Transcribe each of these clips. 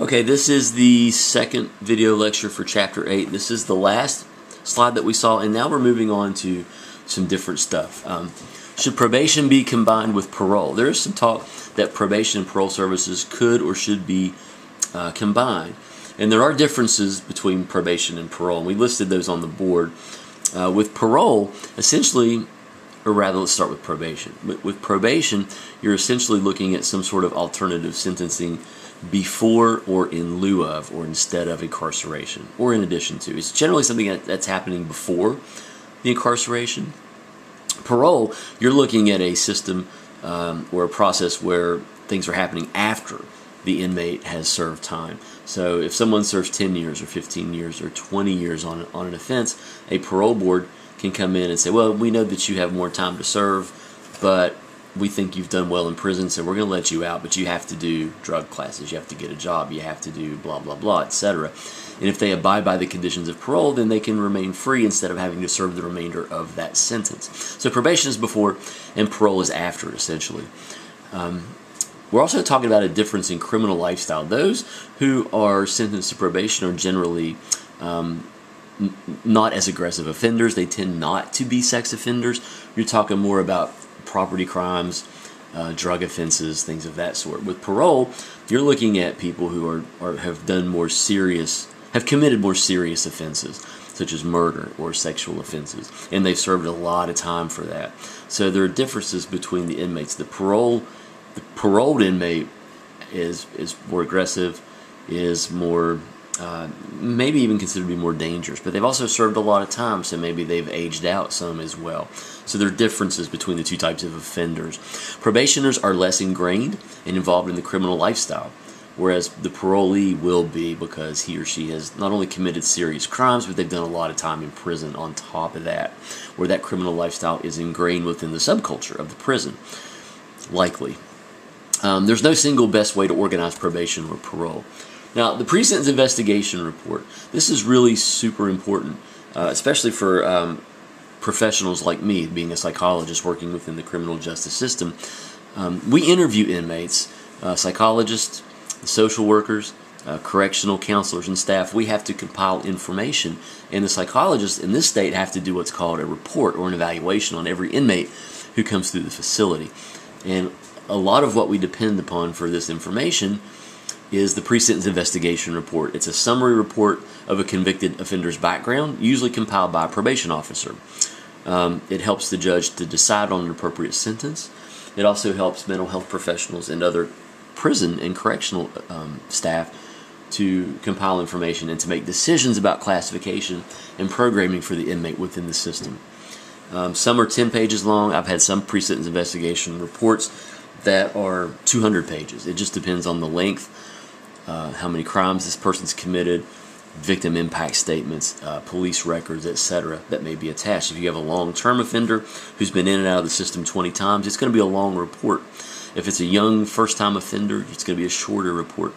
Okay, this is the second video lecture for Chapter 8. This is the last slide that we saw, and now we're moving on to some different stuff. Um, should probation be combined with parole? There is some talk that probation and parole services could or should be uh, combined. And there are differences between probation and parole, and we listed those on the board. Uh, with parole, essentially, or rather, let's start with probation. With, with probation, you're essentially looking at some sort of alternative sentencing before or in lieu of or instead of incarceration or in addition to. It's generally something that's happening before the incarceration. Parole, you're looking at a system um, or a process where things are happening after the inmate has served time. So if someone serves 10 years or 15 years or 20 years on, on an offense, a parole board can come in and say, well, we know that you have more time to serve, but we think you've done well in prison, so we're going to let you out, but you have to do drug classes, you have to get a job, you have to do blah, blah, blah, etc. And if they abide by the conditions of parole, then they can remain free instead of having to serve the remainder of that sentence. So probation is before and parole is after, essentially. Um, we're also talking about a difference in criminal lifestyle. Those who are sentenced to probation are generally um, not as aggressive offenders. They tend not to be sex offenders. You're talking more about property crimes, uh, drug offenses, things of that sort. With parole, you're looking at people who are, are have done more serious, have committed more serious offenses, such as murder or sexual offenses, and they've served a lot of time for that. So there are differences between the inmates. The parole, the paroled inmate is is more aggressive, is more uh, maybe even considered to be more dangerous, but they've also served a lot of time, so maybe they've aged out some as well. So there are differences between the two types of offenders. Probationers are less ingrained and involved in the criminal lifestyle, whereas the parolee will be because he or she has not only committed serious crimes, but they've done a lot of time in prison on top of that, where that criminal lifestyle is ingrained within the subculture of the prison, likely. Um, there's no single best way to organize probation or parole. Now, the pre-sentence investigation report. This is really super important, uh, especially for um, professionals like me, being a psychologist working within the criminal justice system. Um, we interview inmates, uh, psychologists, social workers, uh, correctional counselors, and staff. We have to compile information, and the psychologists in this state have to do what's called a report or an evaluation on every inmate who comes through the facility. And a lot of what we depend upon for this information is the pre-sentence investigation report. It's a summary report of a convicted offender's background, usually compiled by a probation officer. Um, it helps the judge to decide on an appropriate sentence. It also helps mental health professionals and other prison and correctional um, staff to compile information and to make decisions about classification and programming for the inmate within the system. Um, some are 10 pages long. I've had some pre sentence investigation reports that are 200 pages. It just depends on the length uh, how many crimes this person's committed, victim impact statements, uh, police records, etc., that may be attached. If you have a long term offender who's been in and out of the system 20 times, it's going to be a long report. If it's a young first time offender, it's going to be a shorter report.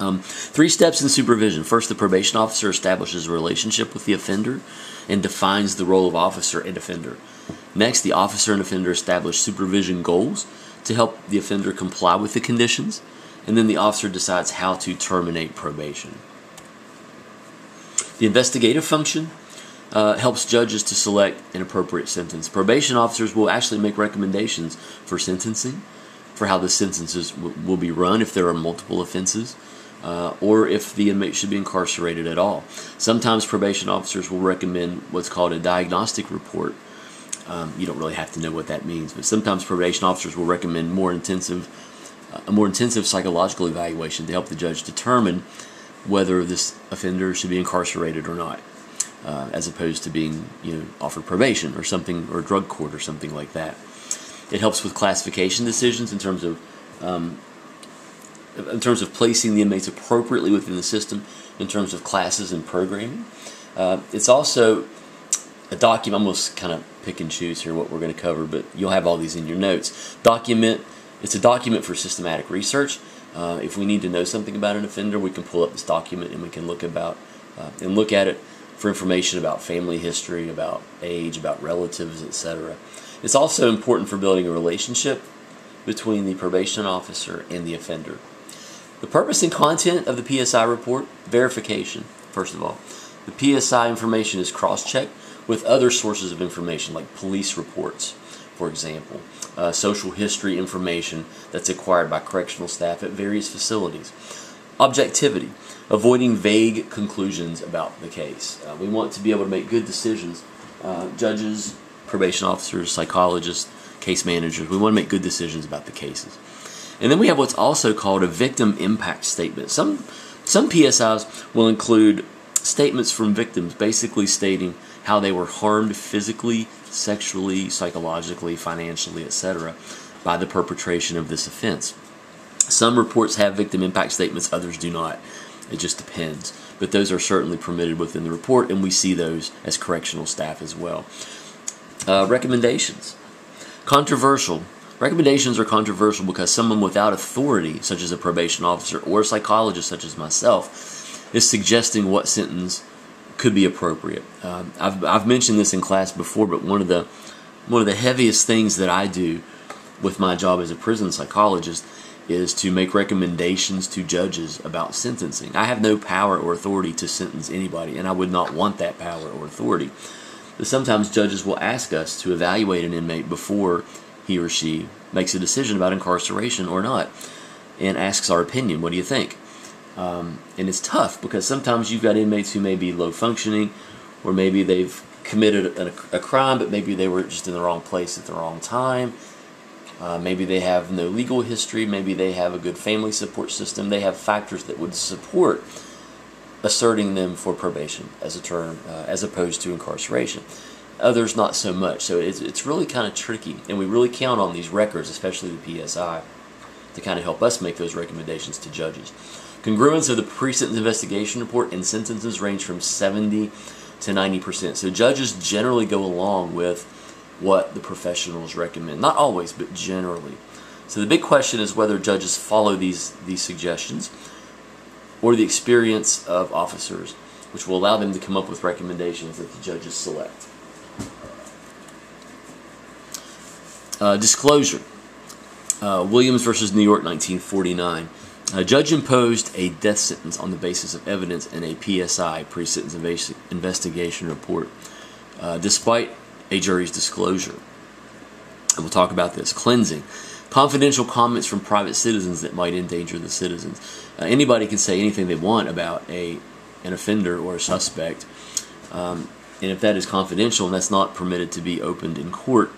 Um, three steps in supervision. First, the probation officer establishes a relationship with the offender and defines the role of officer and offender. Next, the officer and offender establish supervision goals to help the offender comply with the conditions and then the officer decides how to terminate probation. The investigative function uh, helps judges to select an appropriate sentence. Probation officers will actually make recommendations for sentencing, for how the sentences w- will be run if there are multiple offenses, uh, or if the inmate should be incarcerated at all. Sometimes probation officers will recommend what's called a diagnostic report. Um, you don't really have to know what that means, but sometimes probation officers will recommend more intensive a more intensive psychological evaluation to help the judge determine whether this offender should be incarcerated or not, uh, as opposed to being you know offered probation or something or drug court or something like that. It helps with classification decisions in terms of um, in terms of placing the inmates appropriately within the system in terms of classes and programming. Uh, it's also a document. I'm almost kind of pick and choose here what we're going to cover, but you'll have all these in your notes. Document it's a document for systematic research. Uh, if we need to know something about an offender, we can pull up this document and we can look about uh, and look at it for information about family history, about age, about relatives, etc. It's also important for building a relationship between the probation officer and the offender. The purpose and content of the PSI report verification, first of all. The PSI information is cross checked with other sources of information, like police reports, for example, uh, social history information that's acquired by correctional staff at various facilities. Objectivity, avoiding vague conclusions about the case. Uh, we want to be able to make good decisions. Uh, judges, probation officers, psychologists, case managers, we want to make good decisions about the cases. And then we have what's also called a victim impact statement. Some some PSIs will include statements from victims basically stating how they were harmed physically, sexually, psychologically, financially, etc., by the perpetration of this offense. Some reports have victim impact statements, others do not. It just depends. But those are certainly permitted within the report, and we see those as correctional staff as well. Uh, recommendations. Controversial. Recommendations are controversial because someone without authority, such as a probation officer or a psychologist, such as myself, is suggesting what sentence could be appropriate. Um, I've, I've mentioned this in class before, but one of the one of the heaviest things that I do with my job as a prison psychologist is to make recommendations to judges about sentencing. I have no power or authority to sentence anybody, and I would not want that power or authority. But sometimes judges will ask us to evaluate an inmate before he or she makes a decision about incarceration or not, and asks our opinion. What do you think? Um, and it's tough because sometimes you've got inmates who may be low functioning, or maybe they've committed a, a crime, but maybe they were just in the wrong place at the wrong time. Uh, maybe they have no legal history. Maybe they have a good family support system. They have factors that would support asserting them for probation as a term, uh, as opposed to incarceration. Others not so much. So it's, it's really kind of tricky, and we really count on these records, especially the PSI, to kind of help us make those recommendations to judges. Congruence of the pre-sentence investigation report and sentences range from 70 to 90%. So judges generally go along with what the professionals recommend. Not always, but generally. So the big question is whether judges follow these, these suggestions or the experience of officers, which will allow them to come up with recommendations that the judges select. Uh, disclosure. Uh, Williams versus New York, 1949. A judge imposed a death sentence on the basis of evidence in a PSI, pre-sentence investigation report, uh, despite a jury's disclosure. And we'll talk about this. Cleansing. Confidential comments from private citizens that might endanger the citizens. Uh, anybody can say anything they want about a an offender or a suspect, um, and if that is confidential and that's not permitted to be opened in court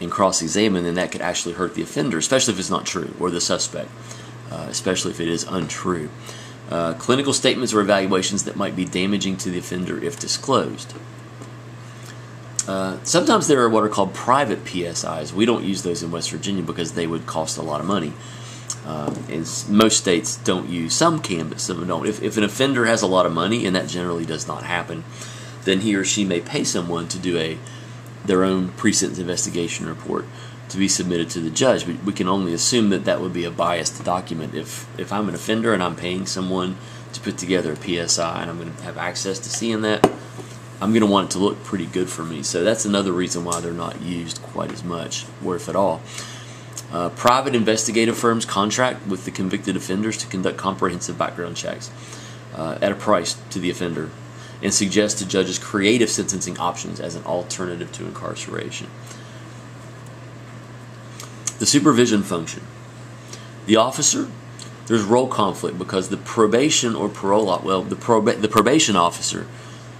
and cross-examined, then that could actually hurt the offender, especially if it's not true or the suspect uh, especially if it is untrue. Uh, clinical statements or evaluations that might be damaging to the offender if disclosed. Uh, sometimes there are what are called private PSIs. We don't use those in West Virginia because they would cost a lot of money. Um, and most states don't use, some can, but some don't. If, if an offender has a lot of money, and that generally does not happen, then he or she may pay someone to do a their own pre-sentence investigation report to be submitted to the judge. We, we can only assume that that would be a biased document. If if I'm an offender and I'm paying someone to put together a PSI and I'm going to have access to seeing that, I'm going to want it to look pretty good for me. So that's another reason why they're not used quite as much, or if at all. Uh, private investigative firms contract with the convicted offenders to conduct comprehensive background checks uh, at a price to the offender and suggest to judges creative sentencing options as an alternative to incarceration. The supervision function. The officer, there's role conflict because the probation or parole, well, the, proba- the probation officer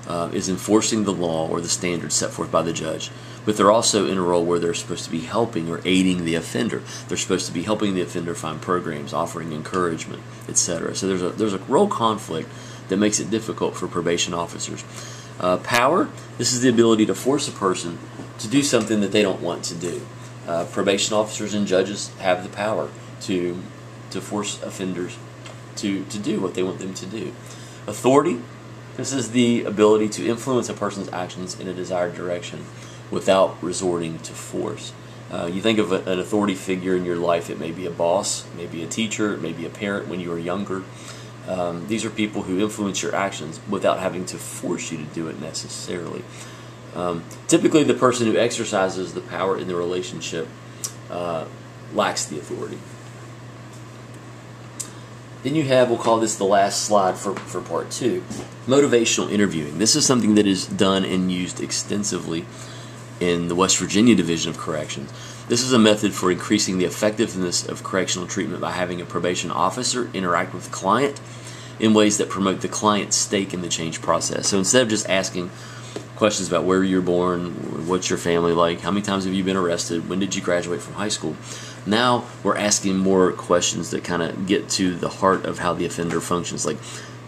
uh, is enforcing the law or the standards set forth by the judge, but they're also in a role where they're supposed to be helping or aiding the offender. They're supposed to be helping the offender find programs, offering encouragement, etc. So there's a there's a role conflict that makes it difficult for probation officers. Uh, power. This is the ability to force a person to do something that they don't want to do. Uh, probation officers and judges have the power to to force offenders to to do what they want them to do. Authority. This is the ability to influence a person's actions in a desired direction without resorting to force. Uh, you think of a, an authority figure in your life, it may be a boss, maybe a teacher, it may be a parent when you were younger. Um, these are people who influence your actions without having to force you to do it necessarily. Um, typically, the person who exercises the power in the relationship uh, lacks the authority. Then you have, we'll call this the last slide for, for part two motivational interviewing. This is something that is done and used extensively in the West Virginia Division of Corrections. This is a method for increasing the effectiveness of correctional treatment by having a probation officer interact with the client in ways that promote the client's stake in the change process. So instead of just asking questions about where you're born, what's your family like, how many times have you been arrested, when did you graduate from high school, now we're asking more questions that kind of get to the heart of how the offender functions. Like,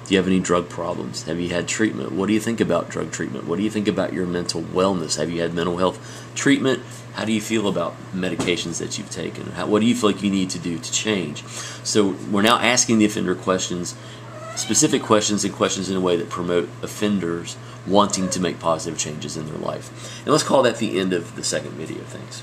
do you have any drug problems? Have you had treatment? What do you think about drug treatment? What do you think about your mental wellness? Have you had mental health treatment? How do you feel about medications that you've taken? How, what do you feel like you need to do to change? So we're now asking the offender questions, specific questions, and questions in a way that promote offenders wanting to make positive changes in their life. And let's call that the end of the second video. Thanks.